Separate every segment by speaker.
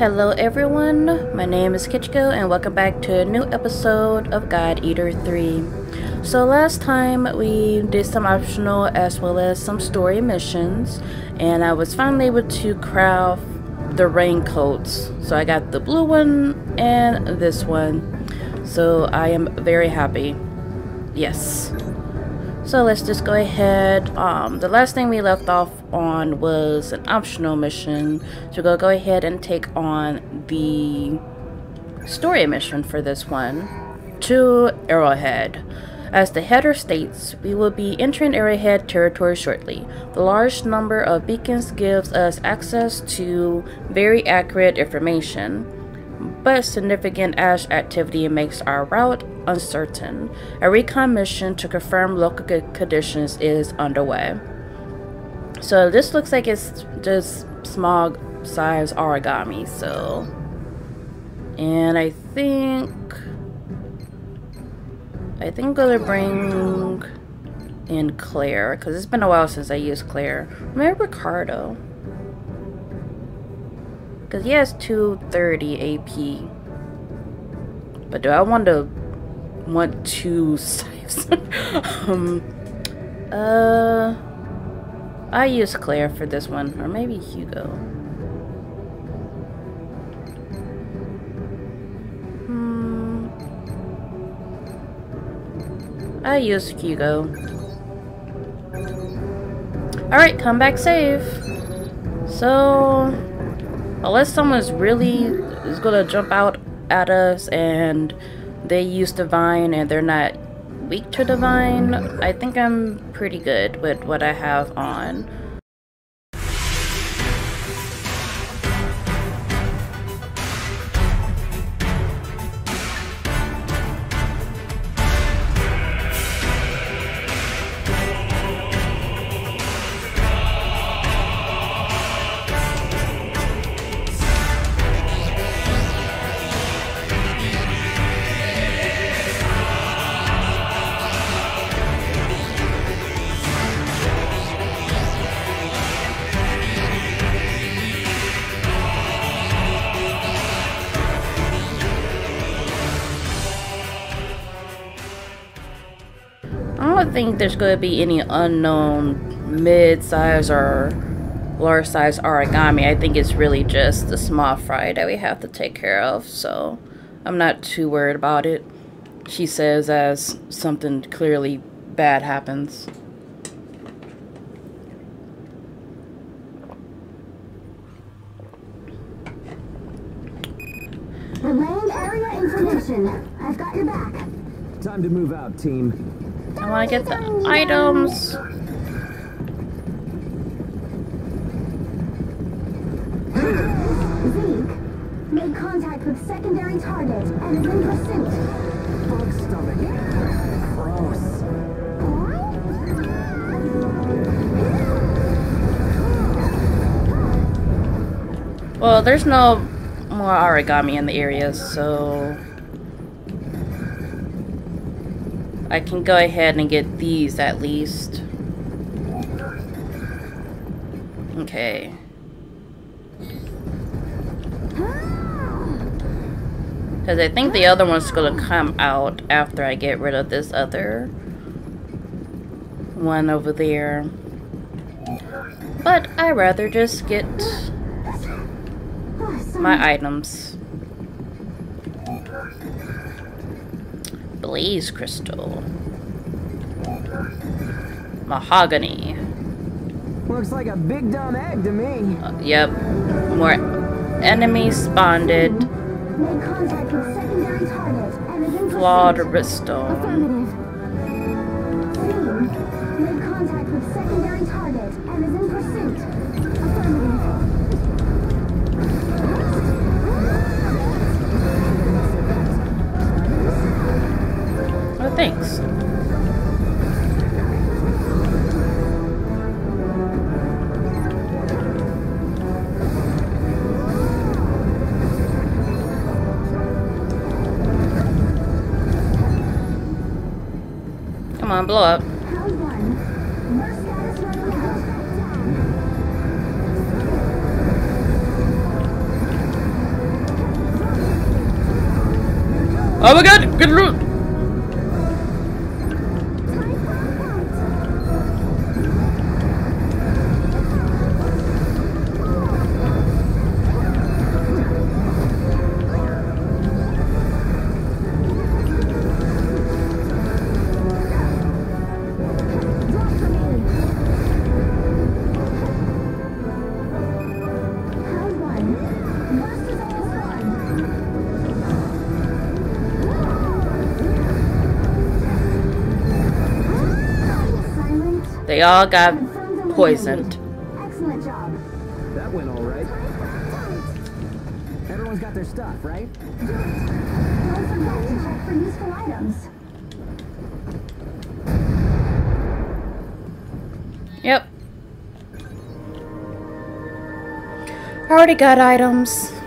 Speaker 1: Hello everyone, my name is Kichigo and welcome back to a new episode of God Eater 3. So last time we did some optional as well as some story missions and I was finally able to craft the raincoats. So I got the blue one and this one. So I am very happy. Yes. So let's just go ahead. Um, the last thing we left off on was an optional mission. So we'll go ahead and take on the story mission for this one to Arrowhead. As the header states, we will be entering Arrowhead territory shortly. The large number of beacons gives us access to very accurate information but significant ash activity makes our route uncertain. A recon mission to confirm local conditions is underway. So this looks like it's just small size Aragami, so... And I think... I think I'm gonna bring in Claire, because it's been a while since I used Claire. Maybe Ricardo. Because he has 230 AP. But do I want to want two scythes? um, uh, I use Claire for this one. Or maybe Hugo. Hmm. I use Hugo. Alright, come back safe. So, unless someone's really is gonna jump out at us and they use divine and they're not weak to divine, I think I'm pretty good with what I have on. There's going to be any unknown mid-size or large size Aragami. I think it's really just the small fry that we have to take care of, so I'm not too worried about it. She says as something clearly bad happens.
Speaker 2: The area information. I've got your back.
Speaker 3: Time to move out, team.
Speaker 1: I want to get the items.
Speaker 2: Zeke made contact with secondary target and is in pursuit.
Speaker 3: Bug stomach. Gross.
Speaker 1: Well, there's no more Aragami in the area, so... I can go ahead and get these at least. Okay. Because I think the other one's going to come out after I get rid of this other one over there. But i rather just get my items. Blaze crystal. Mahogany.
Speaker 3: Looks like a big dumb egg to me.
Speaker 1: Uh, yep. More enemies spawned.
Speaker 2: Made contact
Speaker 1: Thanks. Come on, blow up. Oh my god! Good root! They all got poisoned.
Speaker 2: Excellent job.
Speaker 3: That went all right. Everyone's got their stuff, right?
Speaker 2: Don't forget to check for useful items.
Speaker 1: Yep. I already got items.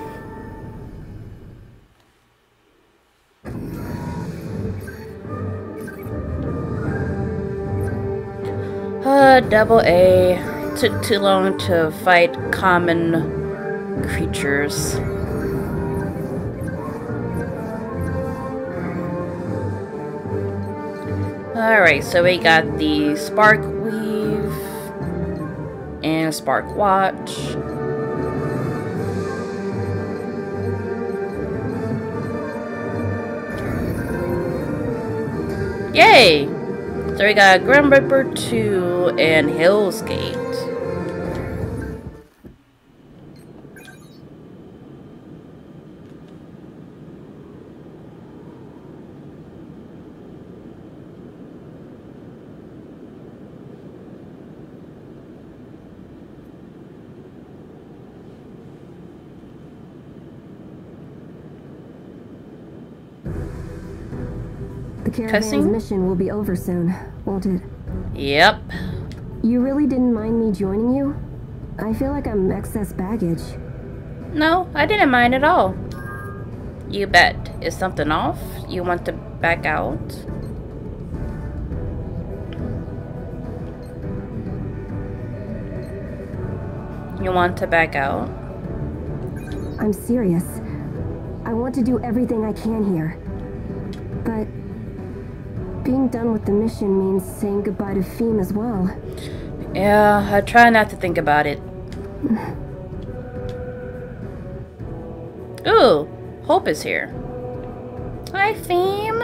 Speaker 1: Double A. Took too long to fight common creatures. Alright, so we got the Spark Weave and Spark Watch. Yay! So we got Grim Reaper 2 and Hell's Gate.
Speaker 4: The caravan's
Speaker 1: Cussing?
Speaker 4: mission will be over soon, won't it?
Speaker 1: Yep.
Speaker 4: You really didn't mind me joining you? I feel like I'm excess baggage.
Speaker 1: No, I didn't mind at all. You bet. Is something off? You want to back out? You want to back out?
Speaker 4: I'm serious. I want to do everything I can here. But being done with the mission means saying goodbye to Phim as well.
Speaker 1: Yeah, I try not to think about it. Ooh, Hope is here. Hi, Phim.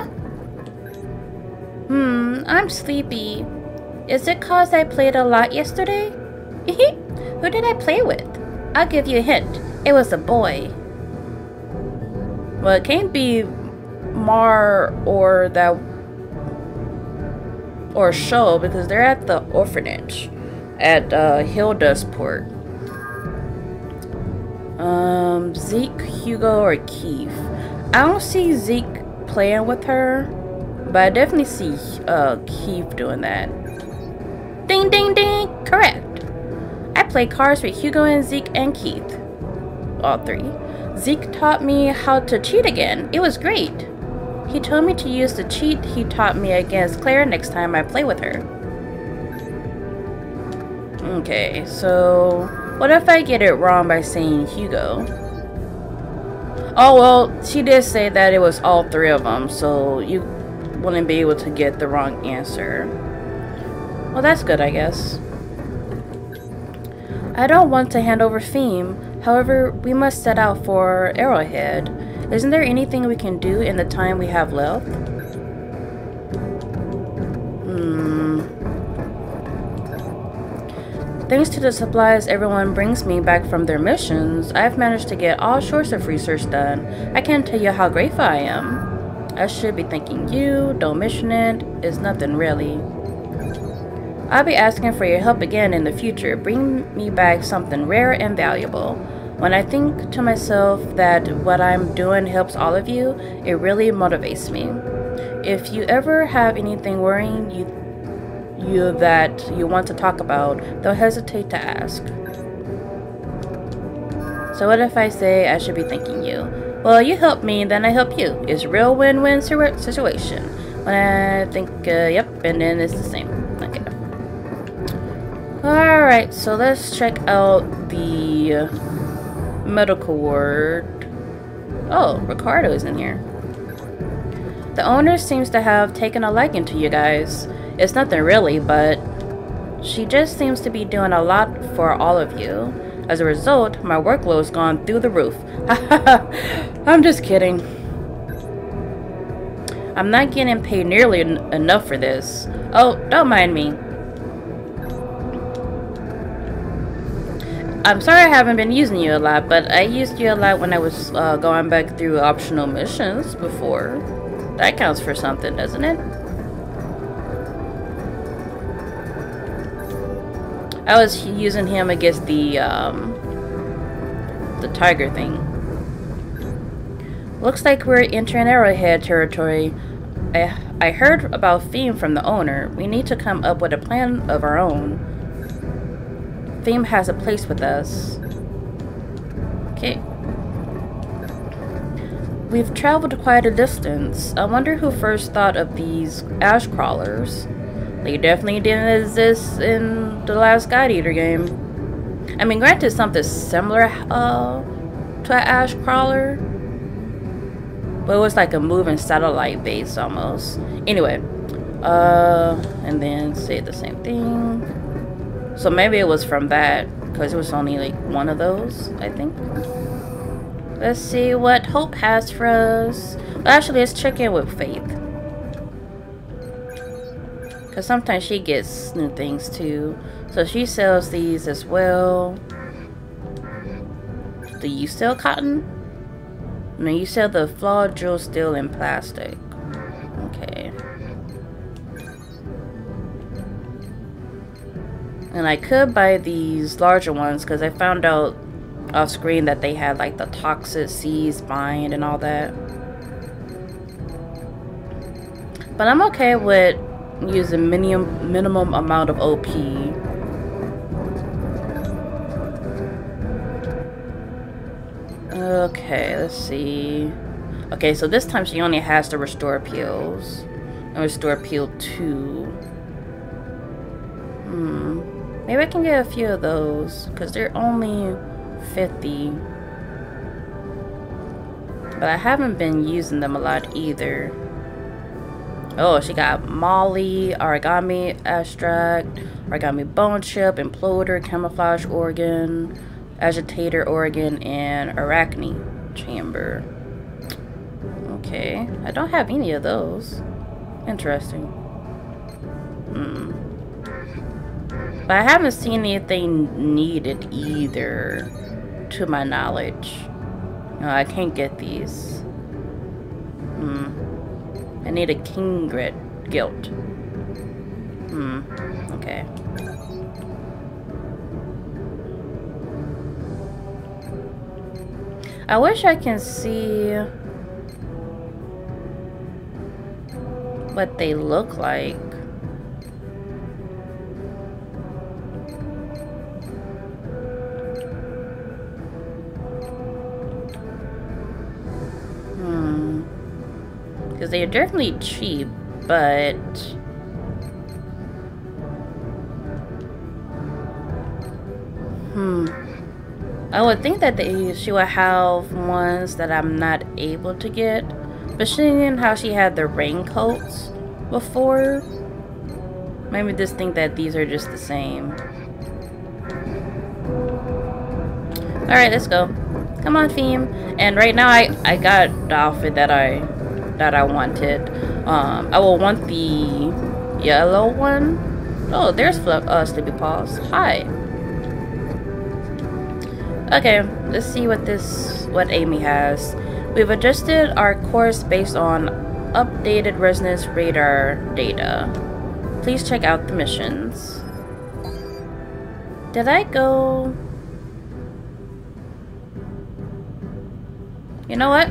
Speaker 1: Hmm, I'm sleepy. Is it cause I played a lot yesterday? Who did I play with? I'll give you a hint. It was a boy. Well, it can't be Mar or that or show because they're at the orphanage at uh, Hildasport. Um, Zeke, Hugo, or Keith. I don't see Zeke playing with her, but I definitely see uh, Keith doing that. Ding, ding, ding! Correct. I play cards with Hugo and Zeke and Keith. All three. Zeke taught me how to cheat again. It was great. He told me to use the cheat he taught me against Claire next time I play with her. Okay, so what if I get it wrong by saying Hugo? Oh, well, she did say that it was all three of them, so you wouldn't be able to get the wrong answer. Well, that's good, I guess. I don't want to hand over Phim. However, we must set out for Arrowhead. Isn't there anything we can do in the time we have left? Hmm. Thanks to the supplies everyone brings me back from their missions, I've managed to get all sorts of research done. I can't tell you how grateful I am. I should be thanking you, don't mention it, it's nothing really. I'll be asking for your help again in the future. Bring me back something rare and valuable. When I think to myself that what I'm doing helps all of you, it really motivates me. If you ever have anything worrying you you that you want to talk about, don't hesitate to ask. So what if I say I should be thanking you? Well, you help me, then I help you. It's a real win-win situation. When I think, uh, yep, and then it's the same. Okay. Alright, so let's check out the medical ward. Oh, Ricardo is in here. The owner seems to have taken a liking to you guys. It's nothing really, but she just seems to be doing a lot for all of you. As a result, my workload's gone through the roof. I'm just kidding. I'm not getting paid nearly en enough for this. Oh, don't mind me. I'm sorry I haven't been using you a lot, but I used you a lot when I was uh, going back through optional missions before. That counts for something, doesn't it? I was using him against the, um, the tiger thing. Looks like we're entering Arrowhead territory. I, I heard about Phim from the owner. We need to come up with a plan of our own. Phim has a place with us. Okay. We've traveled quite a distance. I wonder who first thought of these ash crawlers. They definitely didn't exist in the last God Eater game. I mean, granted, something similar uh, to an ash crawler, but it was like a moving satellite base almost. Anyway, uh, and then say the same thing. So maybe it was from that, because it was only like one of those, I think. Let's see what Hope has for us. Well, actually, let's check in with Faith. Because sometimes she gets new things too. So she sells these as well. Do you sell cotton? No, you sell the flawed jewel steel in plastic. And I could buy these larger ones because I found out off screen that they had like the toxic seas bind and all that. But I'm okay with using minimum minimum amount of OP. Okay, let's see. Okay, so this time she only has to restore pills. And restore pill 2. Hmm. Maybe I can get a few of those, because they're only 50. But I haven't been using them a lot either. Oh, she got Molly, Aragami Extract, Aragami Bone Chip, Imploder, Camouflage Organ, Agitator Organ, and Arachne Chamber. Okay, I don't have any of those. Interesting. Hmm. But I haven't seen anything needed either, to my knowledge. No, I can't get these. Hmm. I need a King Grit Guilt. Hmm. Okay. I wish I can see what they look like. Because they are definitely cheap, but hmm. I would think that they she would have ones that I'm not able to get, but seeing how she had the raincoats before, maybe just think that these are just the same. All right, let's go. Come on, Phim. And right now, I I got the outfit that I that I wanted. Um, I will want the yellow one. Oh, there's uh, Sleepy Paws. Hi. Okay, let's see what this, what Amy has. We've adjusted our course based on updated resonance radar data. Please check out the missions. Did I go... You know what?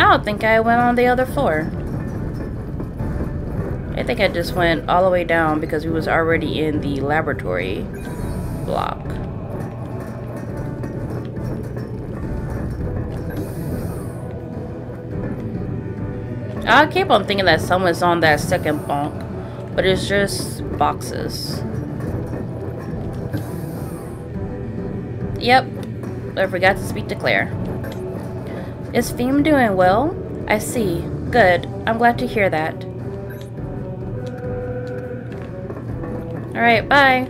Speaker 1: I don't think I went on the other floor. I think I just went all the way down because we was already in the laboratory block. I keep on thinking that someone's on that second bunk, but it's just boxes. Yep, I forgot to speak to Claire. Is Phim doing well? I see. Good. I'm glad to hear that. Alright, bye.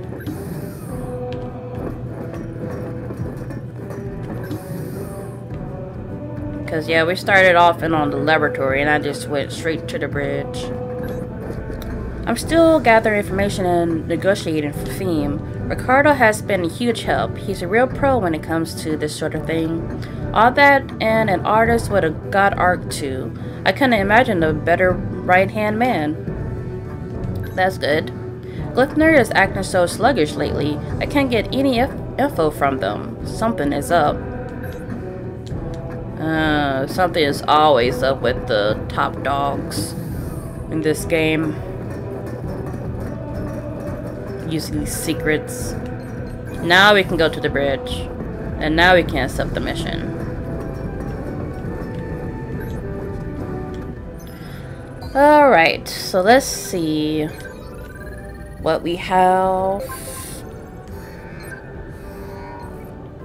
Speaker 1: Because, yeah, we started off in on the laboratory and I just went straight to the bridge. I'm still gathering information and negotiating for Phim. Ricardo has been a huge help. He's a real pro when it comes to this sort of thing. All that and an artist with a God Arc too. I couldn't imagine a better right-hand man. That's good. Gleipnir is acting so sluggish lately. I can't get any info from them. Something is up. Uh, something is always up with the top dogs in this game. Using these secrets. Now we can go to the bridge. And now we can accept the mission. Alright, so let's see what we have.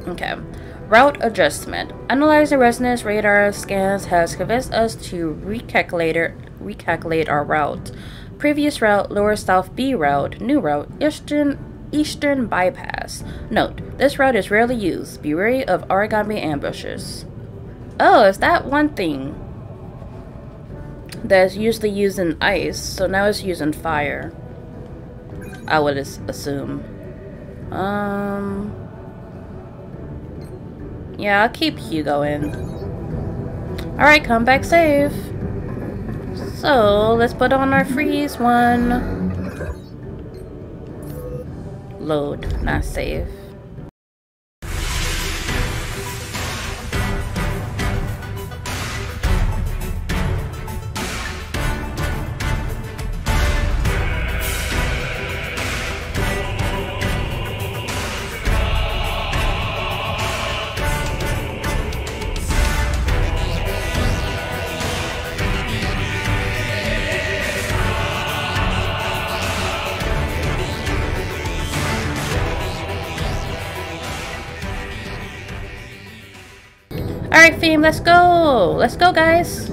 Speaker 1: Okay. Route adjustment. Analyzing resonance radar scans has convinced us to recalculate, recalculate our route. Previous route, lower south B route, new route, eastern eastern bypass. Note, this route is rarely used. Be wary of Aragami ambushes. Oh, is that one thing that's usually used in ice, so now it's used in fire. I would assume. Um... Yeah, I'll keep Hugo in. Alright, come back safe. So, let's put on our freeze one. Load, not save. Alright, Theme, let's go! Let's go, guys!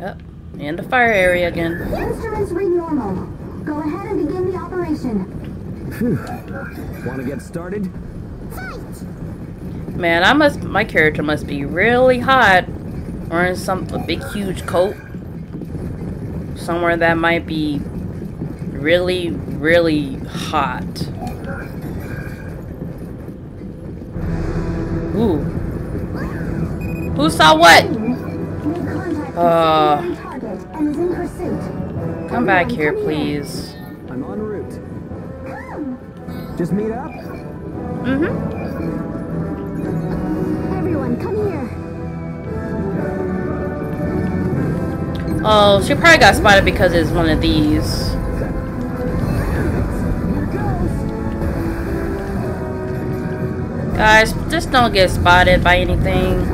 Speaker 1: Yep, in the fire area again.
Speaker 2: Instruments read normal. Go ahead and begin the operation.
Speaker 3: Phew. Want to get started?
Speaker 2: Fight!
Speaker 1: Man, I must my character must be really hot. Wearing some a big huge coat. Somewhere that might be really, really hot. Ooh. Who saw what?
Speaker 2: Made contact with
Speaker 1: Uh.
Speaker 2: secondary target and is in pursuit.
Speaker 1: Come back here, please.
Speaker 3: Just meet up?
Speaker 1: Mm-hmm.
Speaker 2: Everyone, come here.
Speaker 1: Oh, she probably got spotted because it's one of these. Guys, just don't get spotted by anything.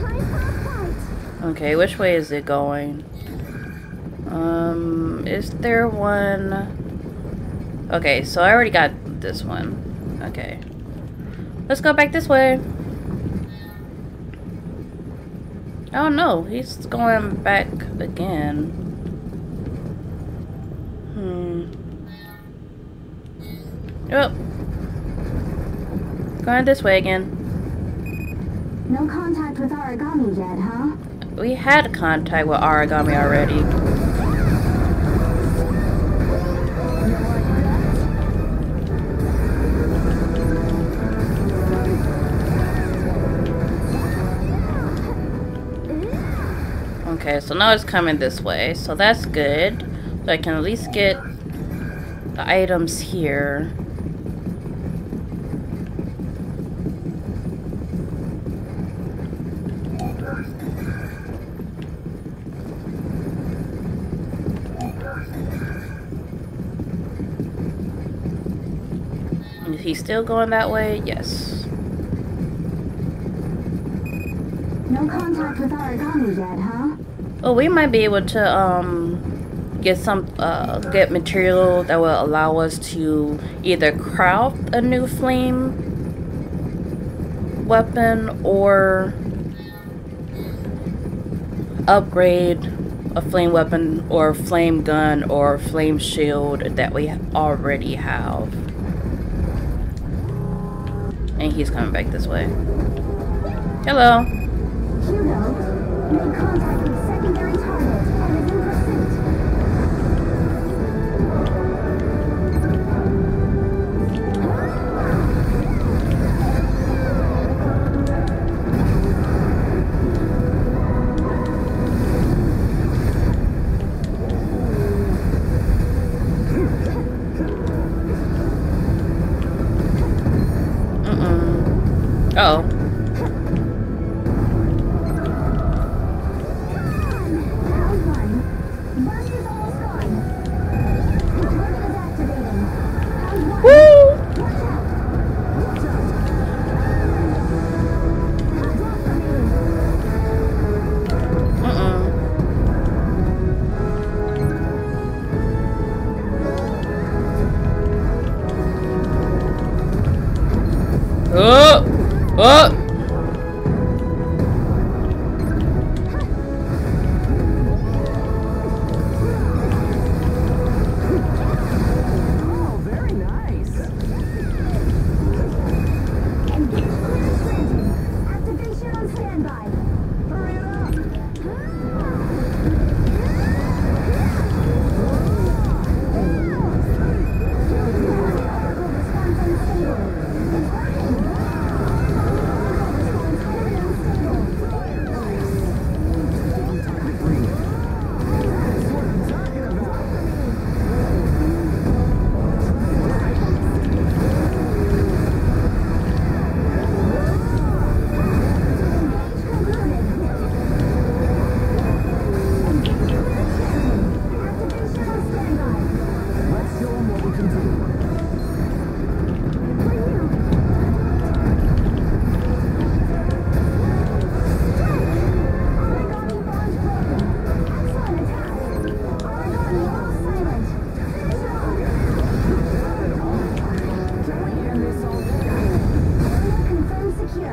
Speaker 2: Time for a fight.
Speaker 1: Okay, which way is it going? Um, is there one? Okay, so I already got this one. Okay. Let's go back this way. Oh no, he's going back again. Hmm. Oh. Going this way again.
Speaker 2: No contact with Aragami yet, huh?
Speaker 1: We had contact with Aragami already. Okay, so now it's coming this way, so that's good. So I can at least get the items here. Is he still going that way? Yes.
Speaker 2: No contact with Aragami yet, huh?
Speaker 1: Oh, we might be able to um get some uh get material that will allow us to either craft a new flame weapon or upgrade a flame weapon or flame gun or flame shield that we already have. And he's coming back this way. Hello.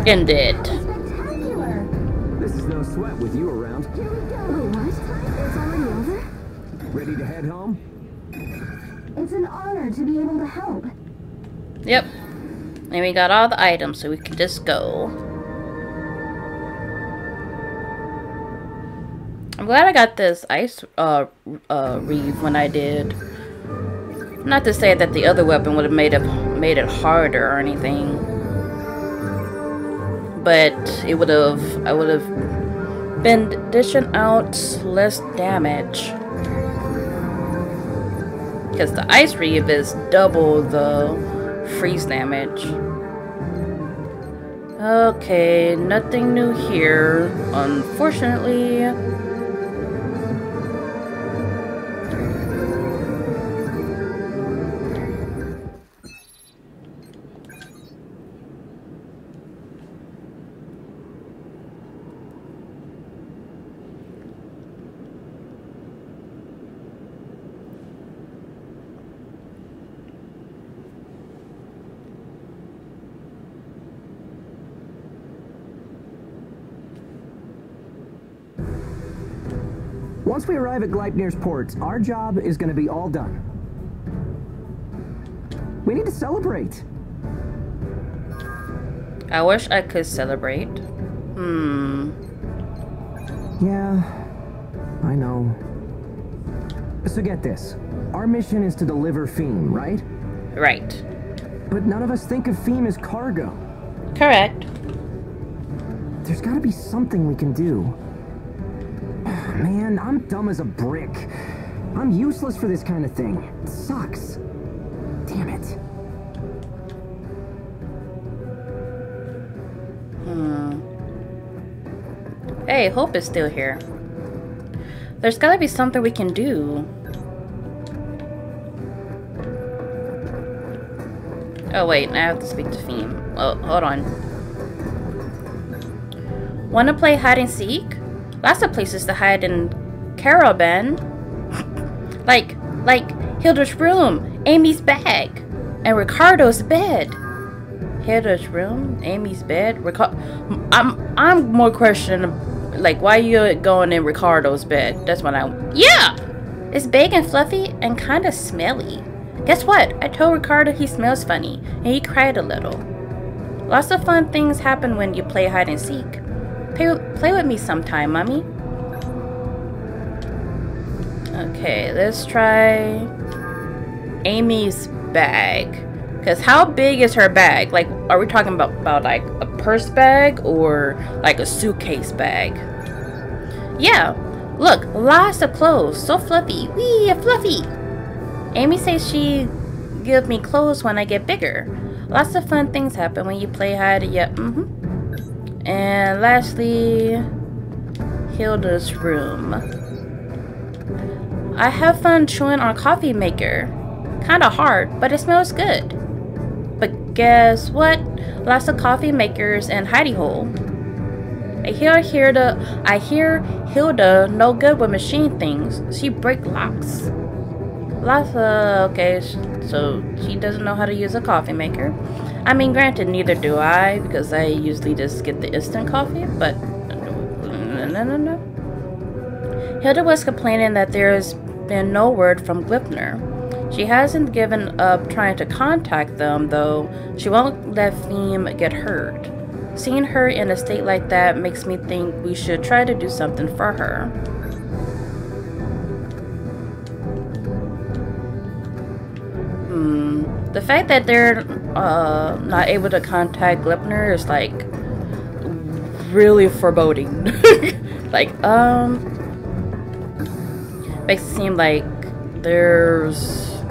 Speaker 2: Confirmed secure.
Speaker 1: End it.
Speaker 2: Spectacular.
Speaker 3: This is no sweat with you around.
Speaker 2: Here we go. Wait, what? It's already over?
Speaker 3: Ready to head home?
Speaker 2: It's an honor to be able to help.
Speaker 1: Yep. And we got all the items, so we can just go. I'm glad I got this ice uh, uh, reeve when I did. Not to say that the other weapon would have made it made it harder or anything, but it would have I would have been dishing out less damage. Because the ice reeve is double the freeze damage. Okay, nothing new here, unfortunately.
Speaker 3: Once we arrive at Gleipnir's port, our job is going to be all done. We need to celebrate.
Speaker 1: I wish I could celebrate. Hmm.
Speaker 3: Yeah, I know. So get this. Our mission is to deliver Phim, right?
Speaker 1: Right.
Speaker 3: But none of us think of Phim as cargo.
Speaker 1: Correct.
Speaker 3: There's gotta be something we can do. Man, I'm dumb as a brick. I'm useless for this kind of thing. It sucks. Damn it.
Speaker 1: Hmm. Hey, Hope is still here. There's gotta be something we can do. Oh wait, I have to speak to Phim. Oh, hold on. Wanna play hide and seek? Lots of places to hide in Caravan. like, like Hilda's room, Amy's bag, and Ricardo's bed. Hilda's room, Amy's bed, Ricardo. I'm, I'm more questioning, like, why you going in Ricardo's bed? That's what I. Yeah, it's big and fluffy and kind of smelly. Guess what? I told Ricardo he smells funny, and he cried a little. Lots of fun things happen when you play hide and seek. Play, play with me sometime, Mommy. Okay, let's try Amy's bag. Because how big is her bag? Like, are we talking about, about like a purse bag or like a suitcase bag? Yeah, look, lots of clothes. So fluffy. Wee, fluffy. Amy says she give me clothes when I get bigger. Lots of fun things happen when you play hide. Yeah, mm-hmm. And lastly, Hilda's room. I have fun chewing on coffee maker. Kinda hard, but it smells good. But guess what? Lots of coffee makers and hidey hole. I hear Hilda I hear Hilda no good with machine things. She break locks. Lots of okay, so she doesn't know how to use a coffee maker. I mean, granted, neither do I because I usually just get the instant coffee. But no, no, no. no. Hilda was complaining that there's been no word from Gleipnir. She hasn't given up trying to contact them, though. She won't let Phim get hurt. Seeing her in a state like that makes me think we should try to do something for her. Hmm. The fact that they're uh, not able to contact Gleipnir is like really foreboding. like, um, makes it seem like there's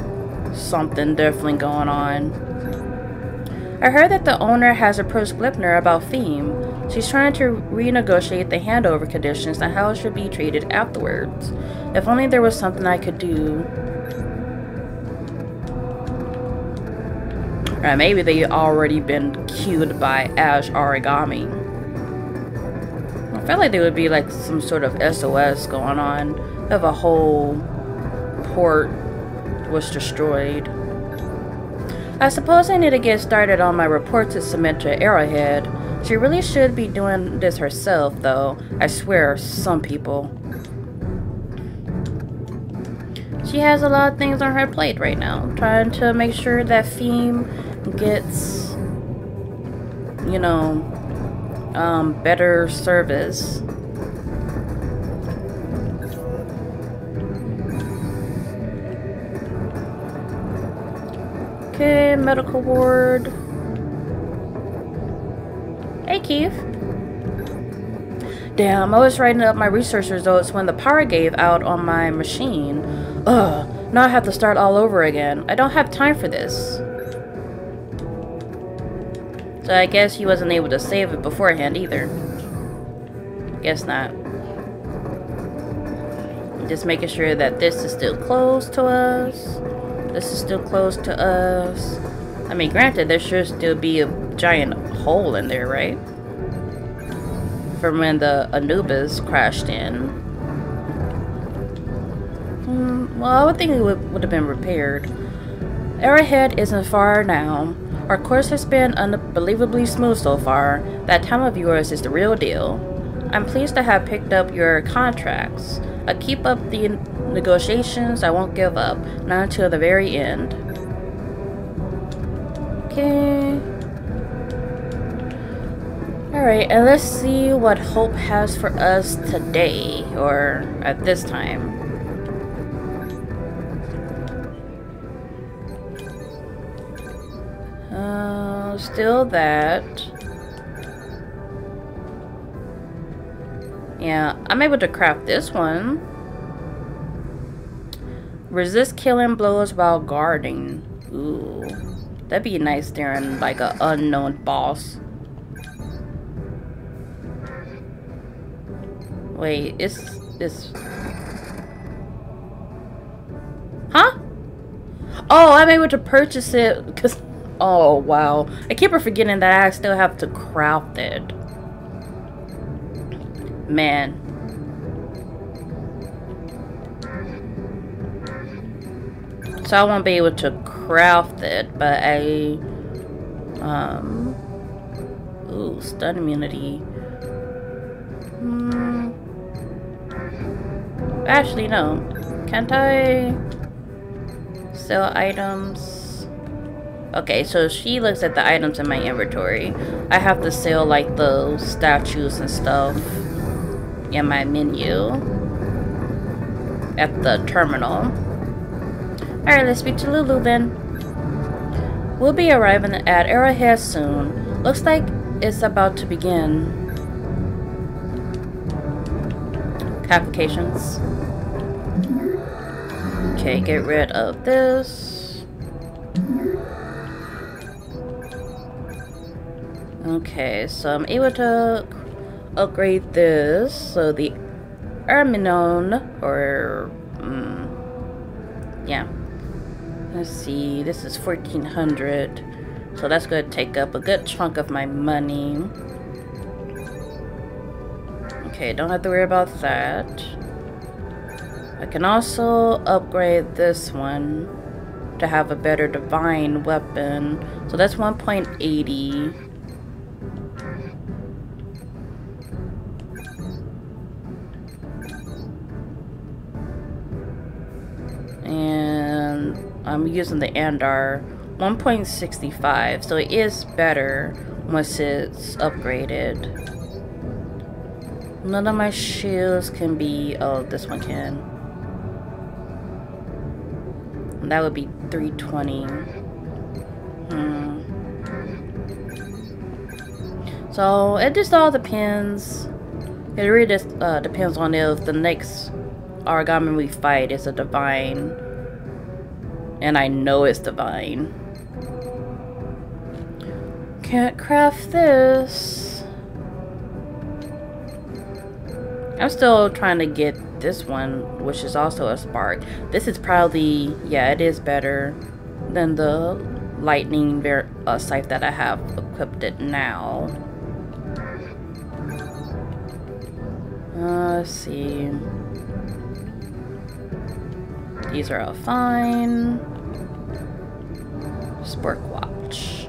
Speaker 1: something definitely going on. I heard that the owner has approached Gleipnir about Phim. She's trying to renegotiate the handover conditions and how it should be treated afterwards. If only there was something I could do. Or maybe they already been cued by Ash Aragami. I felt like there would be like some sort of SOS going on if a whole port was destroyed. I suppose I need to get started on my report to to Arrowhead. She really should be doing this herself, though. I swear, some people. She has a lot of things on her plate right now. Trying to make sure that Phim gets, you know, um, better service. Okay, medical ward. Hey, Keith. Damn, I was writing up my research results when the power gave out on my machine. Ugh, now I have to start all over again. I don't have time for this. So I guess he wasn't able to save it beforehand either. Guess not. Just making sure that this is still closed to us. This is still closed to us. I mean, granted, there should still be a giant hole in there, right? From when the Anubis crashed in. Hmm, well, I would think it would have been repaired. Arrowhead isn't far now. Our course has been unbelievably smooth so far. That time of yours is the real deal. I'm pleased to have picked up your contracts. I keep up the negotiations. I won't give up. Not until the very end. Okay. Alright, and let's see what Hope has for us today, or at this time. Still that. Yeah, I'm able to craft this one. Resist killing blows while guarding. Ooh. That'd be nice during like an unknown boss. Wait, it's this. Huh? Oh, I'm able to purchase it because Oh, wow. I keep forgetting that I still have to craft it. Man. So I won't be able to craft it, but I... Um... Ooh, stun immunity. Hmm... Actually, no. Can't I... Sell items? Okay, so she looks at the items in my inventory. I have to sell like the statues and stuff in my menu at the terminal. Alright, let's speak to Lulu then. We'll be arriving at Arrowhead soon. Looks like it's about to begin. Complications. Okay, get rid of this. Okay, so I'm able to upgrade this. So the Erminon, or, um, yeah. Let's see, this is 1400 So that's going to take up a good chunk of my money. Okay, don't have to worry about that. I can also upgrade this one to have a better divine weapon. So that's 1.80. I'm using the Andar 1.65, so it is better once it's upgraded. None of my shields can be, oh, this one can. That would be 320. Hmm. So it just all depends. It really just uh, depends on if the next Aragami we fight is a divine. And I know it's divine. Can't craft this. I'm still trying to get this one, which is also a spark. This is probably, yeah, it is better than the lightning uh, scythe that I have equipped it now. Uh, let's see. These are all fine. Spark watch.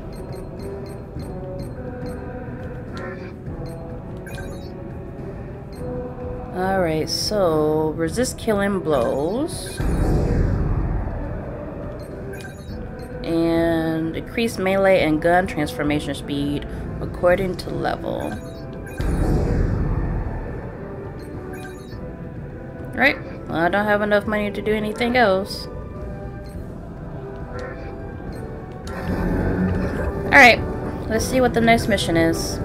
Speaker 1: Alright, so resist killing blows. And increase melee and gun transformation speed according to level. Right? Well, I don't have enough money to do anything else. Alright, let's see what the next mission is.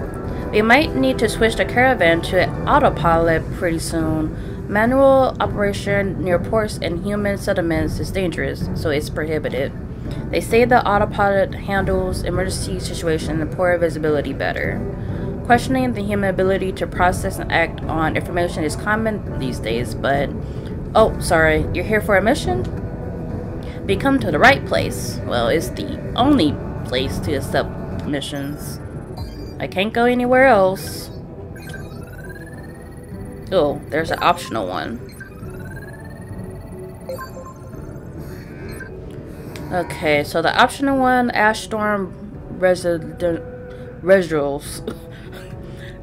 Speaker 1: We might need to switch the caravan to autopilot pretty soon. Manual operation near ports and human settlements is dangerous, so it's prohibited. They say the autopilot handles emergency situations and poor visibility better. Questioning the human ability to process and act on information is common these days, but... Oh, sorry, you're here for a mission? We come to the right place. Well, it's the only place to accept missions. I can't go anywhere else. Oh, there's an optional one. Okay, so the optional one, Ashstorm Resident Residuals.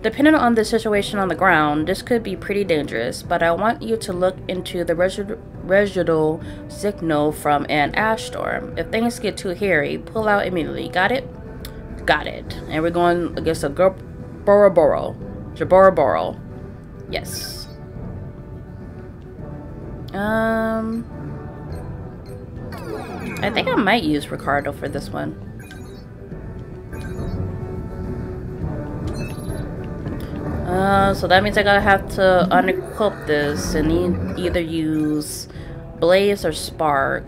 Speaker 1: Depending on the situation on the ground, this could be pretty dangerous, but I want you to look into the residual signal from an ash storm. If things get too hairy, pull out immediately. Got it? Got it. And we're going against a Boroboro. Jaboroboro. Yes. Um... I think I might use Ricardo for this one. Uh, so that means I gotta have to unequip this and either use Blaze or Spark.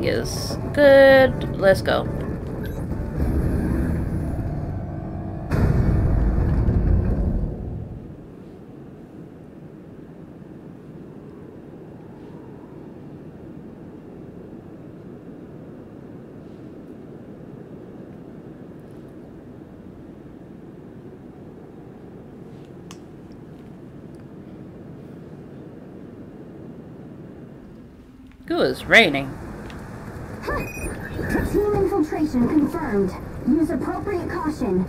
Speaker 1: Everything is good. Let's go. Ooh, raining.
Speaker 2: Team infiltration confirmed. Use appropriate caution.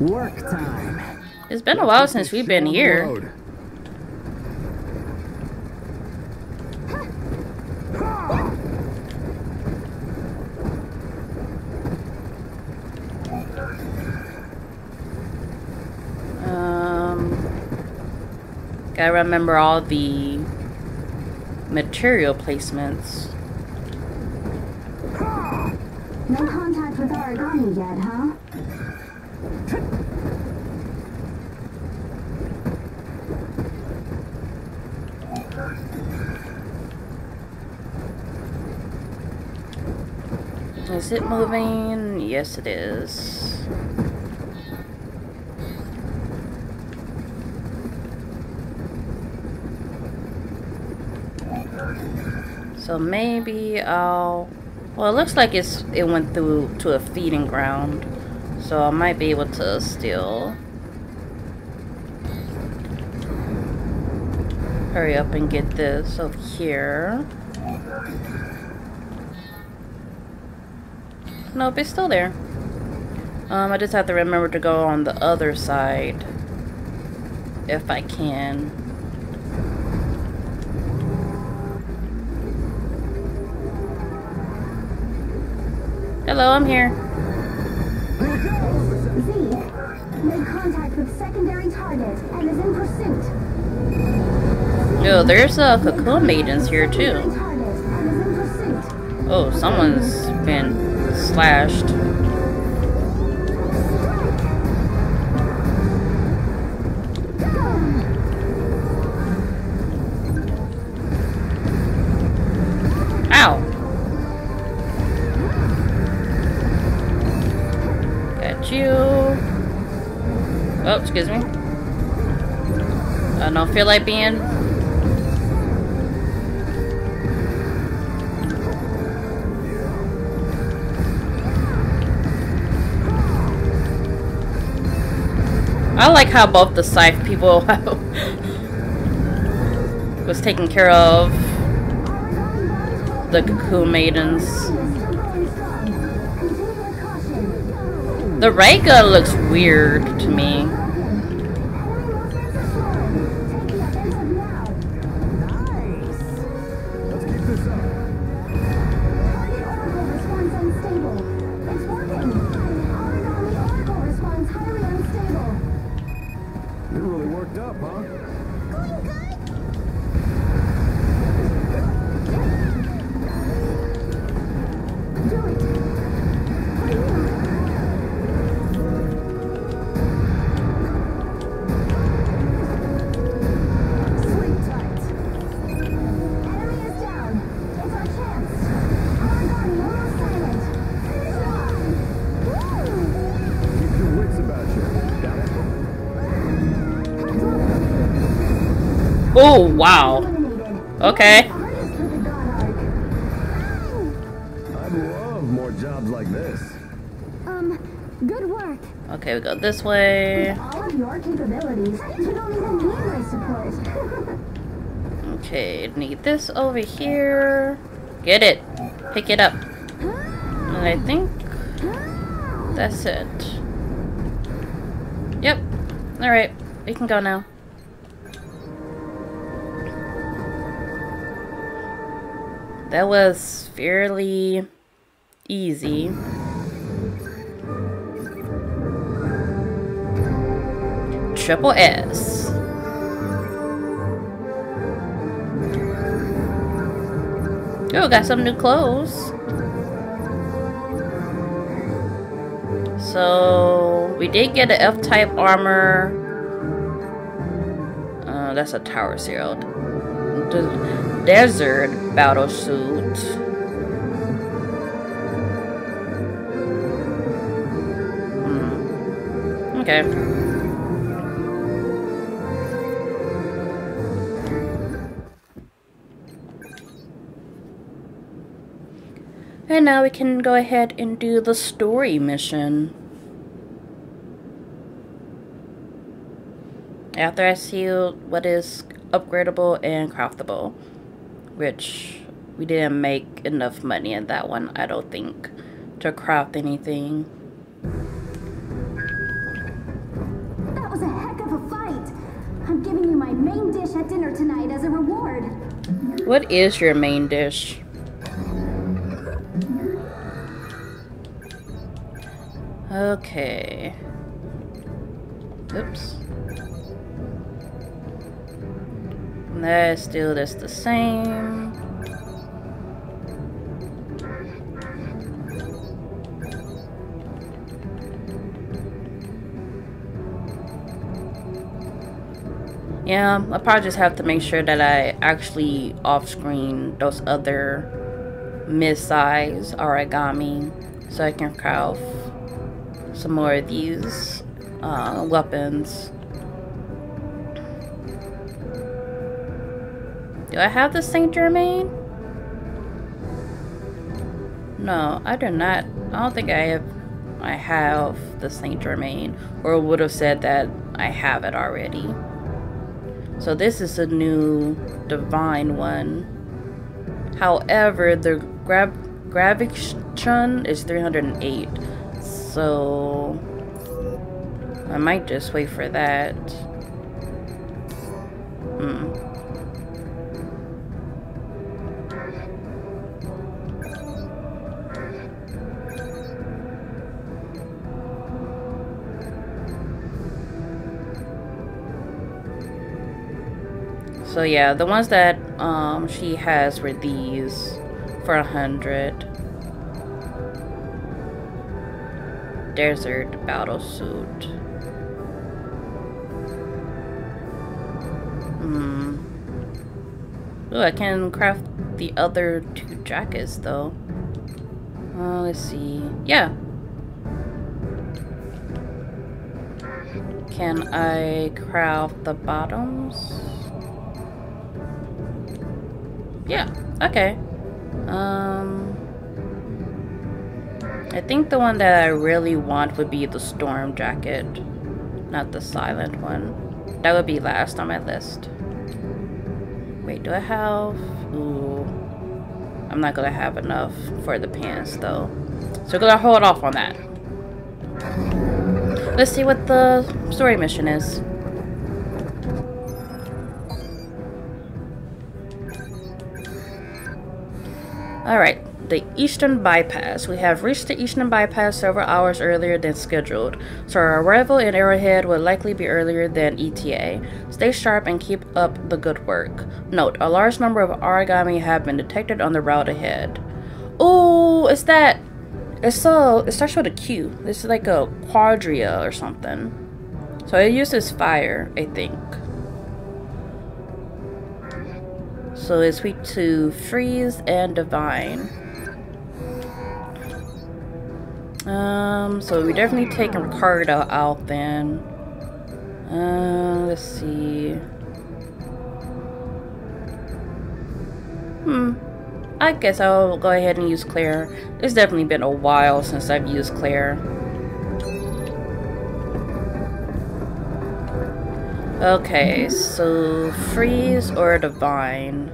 Speaker 3: Work time.
Speaker 1: It's been a while since we've been
Speaker 3: Show 'em the
Speaker 1: here.
Speaker 3: road.
Speaker 1: Um, gotta remember all the material placements.
Speaker 2: No contact with Aragami yet, huh?
Speaker 1: Is it moving? Yes, it is. So maybe I'll. Well, it looks like it's it went through to a feeding ground, so I might be able to still hurry up and get this over here. Nope, it's still there. Um, I just have to remember to go on the other side. If I can. Hello, I'm here. Yo, there's uh, cocoon maidens here too. Oh, someone's been slashed. Excuse me. I don't feel like being I like how both the scythe people was taking care of the cocoon maidens. The gun looks weird to me.
Speaker 2: My way.
Speaker 1: Okay, need this over here. Get it. Pick it up. And I think that's it. Yep. Alright, we can go now. That was fairly easy. triple S. Oh, got some new clothes. So, we did get an F-type armor. Uh, that's a Tower Zero. The desert battle suit. Hmm. Okay. And now we can go ahead and do the story mission. After I see what is upgradable and craftable, which we didn't make enough money in that one, I don't think, to craft anything.
Speaker 2: That was a heck of a fight. I'm giving you my main dish at dinner tonight as a reward.
Speaker 1: What is your main dish? Okay. Oops. That's still just the same. Yeah, I probably just have to make sure that I actually off-screen those other mid-size Aragami so I can craft some more of these uh, weapons. Do I have the Saint Germain? No, I do not. I don't think I have. I have the Saint Germain, or would have said that I have it already. So this is a new divine one. However, the grab gravitation is 308. So I might just wait for that. Hmm. So yeah, the ones that um, she has were these for a hundred. Desert battle suit. Hmm. Oh, I can craft the other two jackets though. Uh, let's see. Yeah. Can I craft the bottoms? Yeah, okay. Um, I think the one that I really want would be the storm jacket, not the silent one. That would be last on my list. Wait, do I have? Ooh, I'm not gonna have enough for the pants though, so we're gonna hold off on that. Let's see what the story mission is. Alright, the Eastern Bypass. We have reached the Eastern Bypass several hours earlier than scheduled, so our arrival in Arrowhead will likely be earlier than ETA. Stay sharp and keep up the good work. Note, a large number of Aragami have been detected on the route ahead. Oh, it's that... It's so... It starts with a Q. This is like a quadria or something. So it uses fire, I think. So it's weak to freeze and divine. Um, so we definitely take Ricardo out then. Uh, let's see. Hmm. I guess I'll go ahead and use Claire. It's definitely been a while since I've used Claire. Okay, so freeze or divine?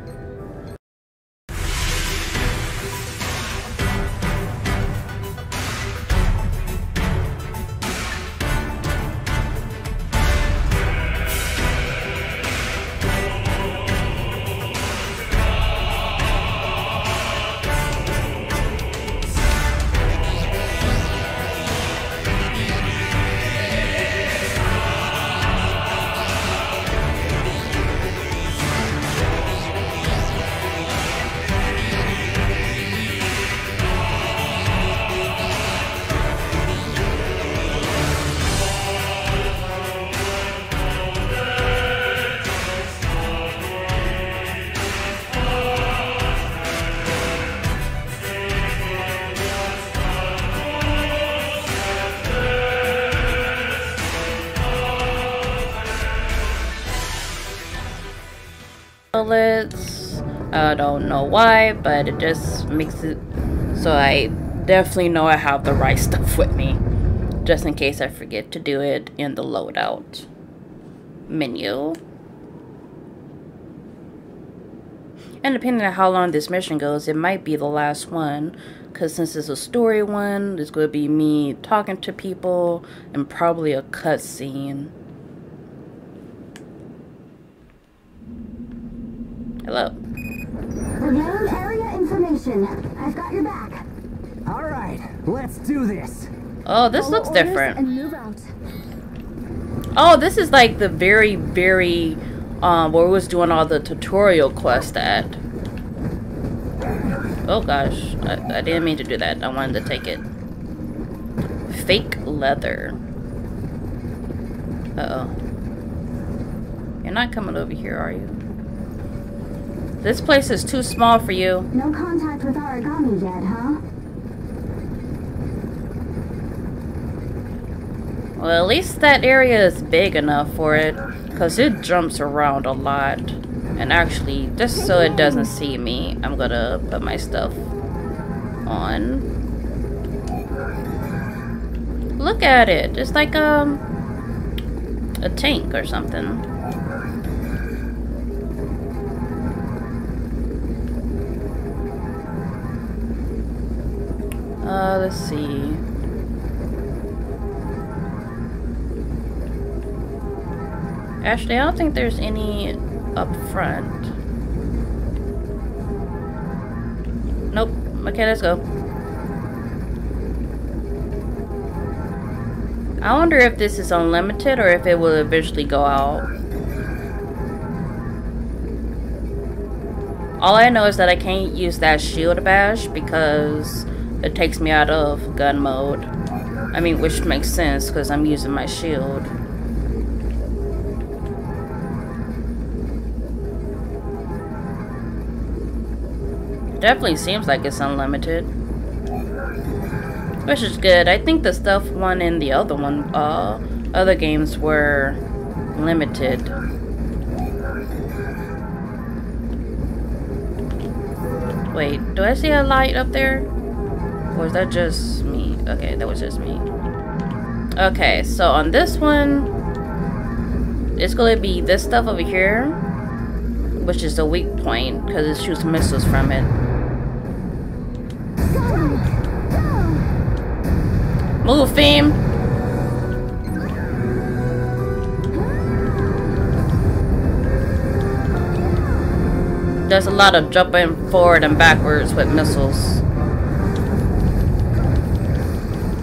Speaker 1: Know why, but it just makes it so I definitely know I have the right stuff with me. Just in case I forget to do it in the loadout menu. And depending on how long this mission goes, it might be the last one. Because since it's a story one, it's going to be me talking to people and probably a cutscene. Hello.
Speaker 2: Renamed area information. I've got your back.
Speaker 3: All right, let's do this.
Speaker 1: Oh, this
Speaker 2: Follow
Speaker 1: looks different.
Speaker 2: And move out.
Speaker 1: Oh, this is like the very, very, um, where we was doing all the tutorial quests at. Oh gosh, I, I didn't mean to do that. I wanted to take it. Fake leather. Uh-oh. You're not coming over here, are you? This place is too small for you.
Speaker 2: No contact with Aragami yet, huh?
Speaker 1: Well, at least that area is big enough for it. Because it jumps around a lot. And actually, just so it doesn't see me, I'm gonna put my stuff on. Look at it. It's like um, a tank or something. Let's see. Actually, I don't think there's any up front. Nope. Okay, let's go. I wonder if this is unlimited or if it will eventually go out. All I know is that I can't use that shield bash because it takes me out of gun mode. I mean, which makes sense because I'm using my shield. Definitely seems like it's unlimited. Which is good. I think the stuff one and the other one, uh, other games were limited. Wait, do I see a light up there? Is that just me? Okay, that was just me. Okay, so on this one, it's gonna be this stuff over here, which is the weak point, because it shoots missiles from it. Move, Phim! There's a lot of jumping forward and backwards with missiles. Oh! That's different.
Speaker 2: Activation response detected. Round one. Watch your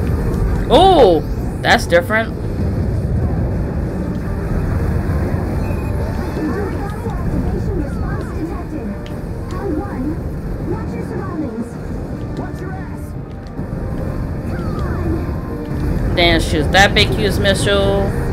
Speaker 2: surroundings.
Speaker 3: Watch your ass.
Speaker 2: that's different.
Speaker 1: Then shoots that big huge missile.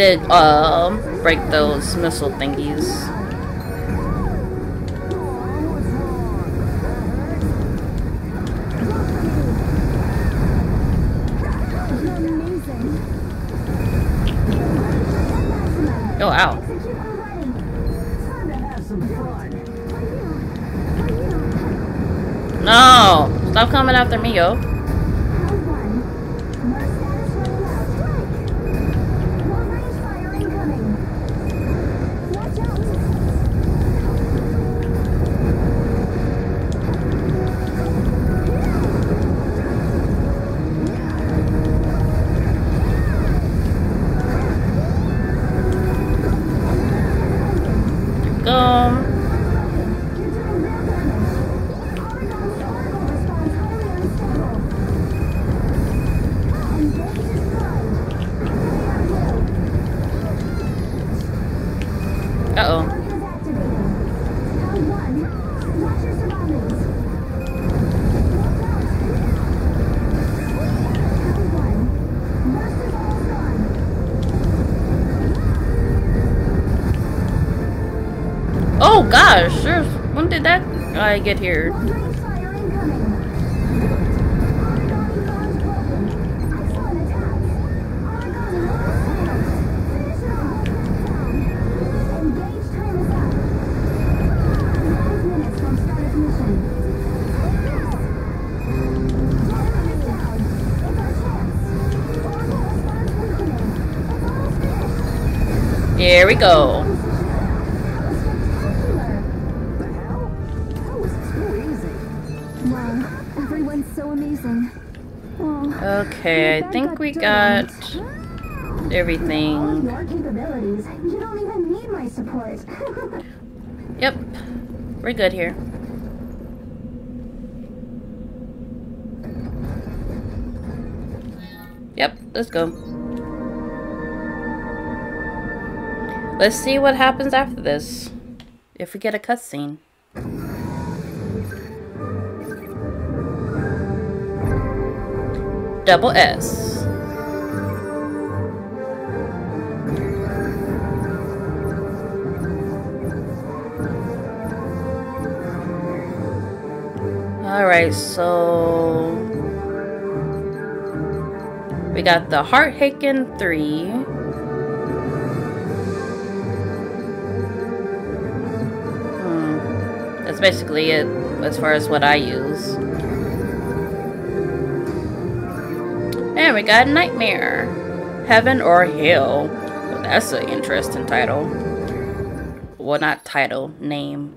Speaker 1: To uh, break those missile thingies. Oh, ow. No! Stop coming after me, yo.
Speaker 2: Almost finished.
Speaker 1: Here we go. Think we got everything. Yep, we're good here. Yep, let's go. Let's see what happens after this. If we get a cutscene. Double S. Alright, so we got the Hearthaken 3. Hmm. That's basically it as far as what I use. We got Nightmare. Heaven or Hell. Well, that's an interesting title. Well, not title, name.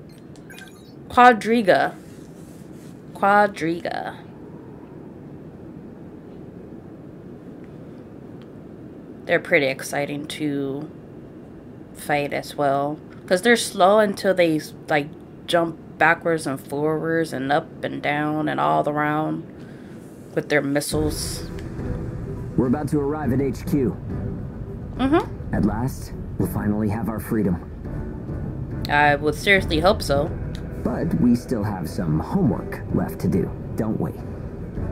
Speaker 1: Quadriga. Quadriga. They're pretty exciting to fight as well. Because they're slow until they like jump backwards and forwards and up and down and all around with their missiles.
Speaker 3: We're about to arrive at HQ.
Speaker 1: Mm-hmm.
Speaker 3: At last, we'll finally have our freedom.
Speaker 1: I would seriously hope so.
Speaker 3: But we still have some homework left to do, don't we?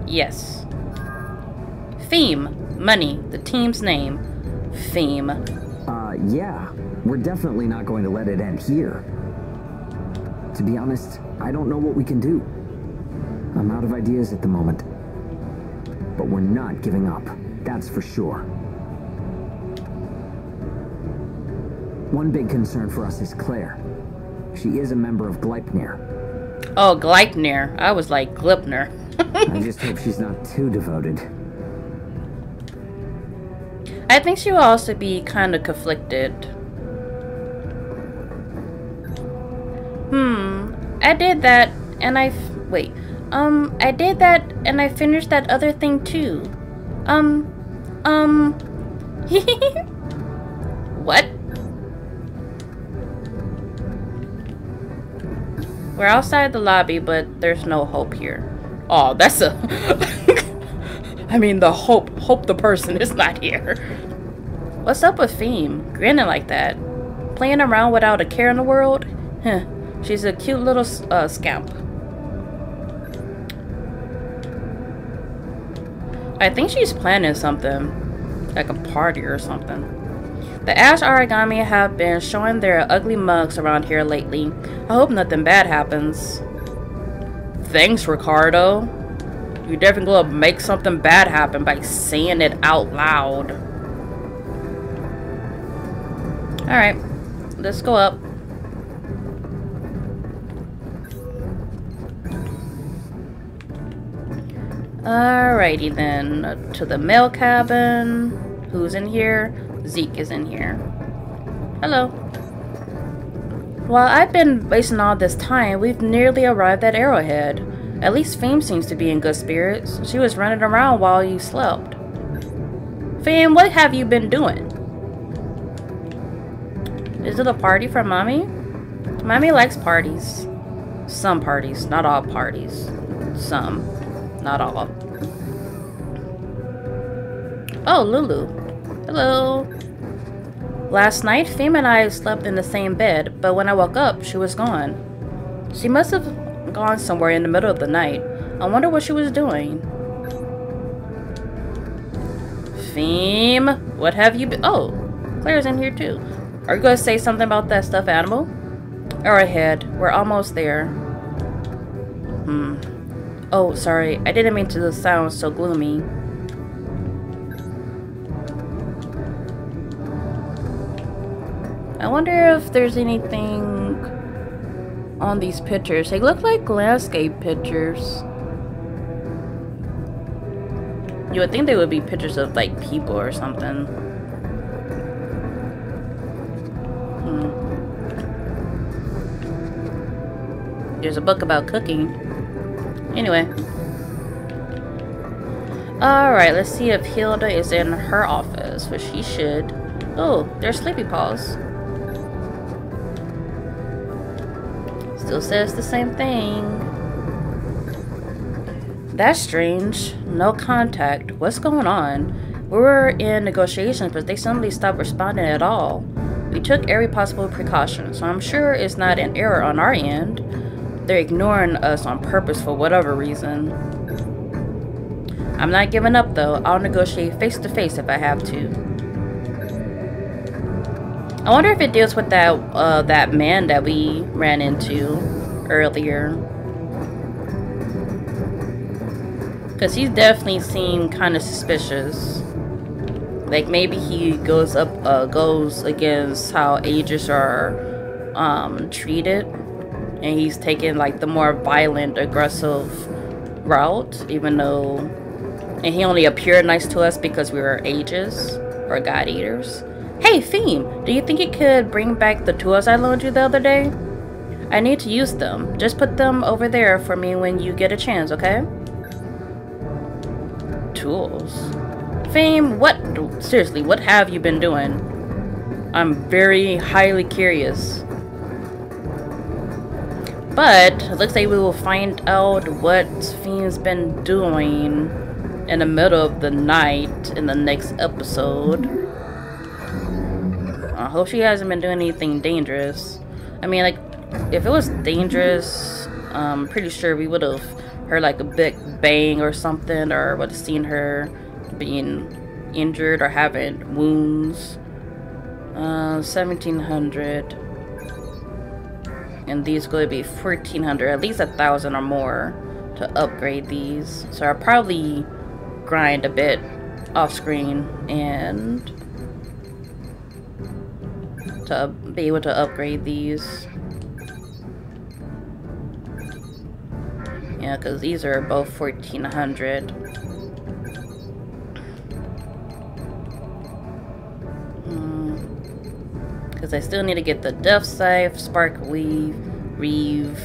Speaker 1: Yes. Theme. Money. The team's name. Theme.
Speaker 3: Uh, yeah. We're definitely not going to let it end here. To be honest, I don't know what we can do. I'm out of ideas at the moment. But we're not giving up, that's for sure. One big concern for us is Claire. She is a member of Gleipnir.
Speaker 1: Oh, Gleipnir. I was like Glipner.
Speaker 3: I just hope she's not too devoted.
Speaker 1: I think she will also be kind of conflicted. Hmm. I did that and I. Wait. Um, I did that and I finished that other thing too. Um. Um. what? We're outside the lobby, but there's no hope here. Oh, that's a. I mean, the hope. Hope the person is not here. What's up with Phim? Grinning like that. Playing around without a care in the world? Huh. She's a cute little uh, scamp. I think she's planning something. Like a party or something. The Ash Aragami have been showing their ugly mugs around here lately. I hope nothing bad happens. Thanks, Ricardo. You definitely gonna make something bad happen by saying it out loud. Alright, let's go up. Alrighty then, to the mail cabin. Who's in here? Zeke is in here. Hello. While I've been wasting all this time, we've nearly arrived at Arrowhead. At least Phim seems to be in good spirits. She was running around while you slept. Phim, what have you been doing? Is it a party for Mommy? Mommy likes parties. Some parties, not all parties. Some, not all. of them. Oh, Lulu. Hello. Last night, Phim and I slept in the same bed, but when I woke up, she was gone. She must have gone somewhere in the middle of the night. I wonder what she was doing. Phim, what have you been? Oh, Claire's in here too. Are you going to say something about that stuffed animal? Arrowhead. We're almost there. Hmm. Oh, sorry. I didn't mean to sound so gloomy. I wonder if there's anything on these pictures. They look like landscape pictures. You would think they would be pictures of like people or something. Hmm. There's a book about cooking. Anyway. Alright, let's see if Hilda is in her office, which she should. Oh, there's Sleepy Paws. Still says the same thing. That's strange. No contact. What's going on? We were in negotiations, but they suddenly stopped responding at all. We took every possible precaution, so I'm sure it's not an error on our end. They're ignoring us on purpose for whatever reason. I'm not giving up though. I'll negotiate face to face if I have to. I wonder if it deals with that uh, that man that we ran into earlier. Cause he's definitely seemed kind of suspicious. Like maybe he goes up, uh, goes against how AGEs are um, treated, and he's taking like the more violent, aggressive route, even though, and he only appeared nice to us because we were AGEs or god eaters. Hey, Phim, do you think you could bring back the tools I loaned you the other day? I need to use them. Just put them over there for me when you get a chance, okay? Tools. Phim, what? Seriously, what have you been doing? I'm very highly curious. But, it looks like we will find out what Phim's been doing in the middle of the night in the next episode. I hope she hasn't been doing anything dangerous. I mean, like, if it was dangerous, I'm pretty sure we would have heard like a big bang or something, or would have seen her being injured or having wounds. Uh, 1700. And these going to be 1400, at least a thousand or more to upgrade these. So I'll probably grind a bit off screen and to be able to upgrade these. Yeah, because these are both 1400. Because I still need to get the Duff Scythe, Spark Weave, Reeve,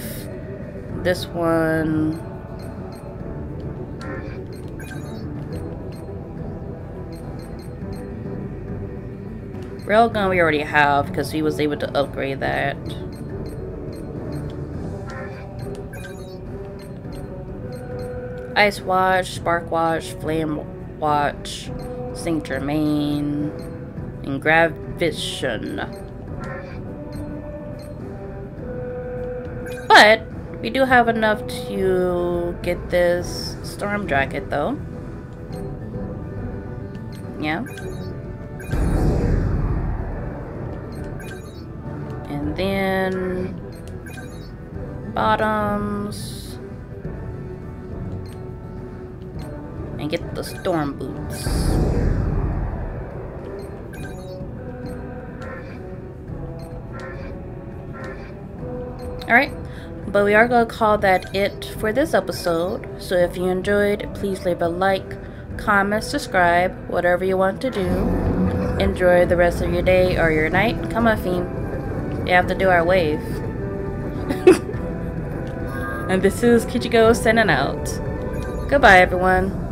Speaker 1: this one. Railgun we already have because we was able to upgrade that. Ice Watch, Spark Watch, Flame Watch, Saint Germain, and Gravition. But we do have enough to get this storm jacket though. Yeah. And then bottoms. And get the storm boots. Alright, but we are going to call that it for this episode. So if you enjoyed, please leave a like, comment, subscribe, whatever you want to do. Enjoy the rest of your day or your night. Come on, Phim. You have to do our wave. and this is Kichigo sending out. Goodbye, everyone.